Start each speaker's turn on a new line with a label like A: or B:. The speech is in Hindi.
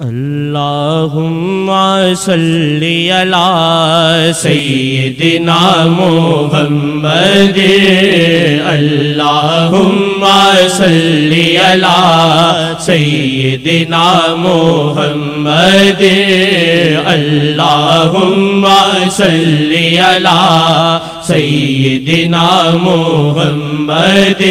A: अल्लाहुम्मा सल्ली अला सय्यिदिना मुहम्मद। अल्लाहुम्मा सल्ली अला सय्यिदिना मुहम्मद। अल्लाहुम्मा सल्ली अला सय्यिदिना मुहम्मद।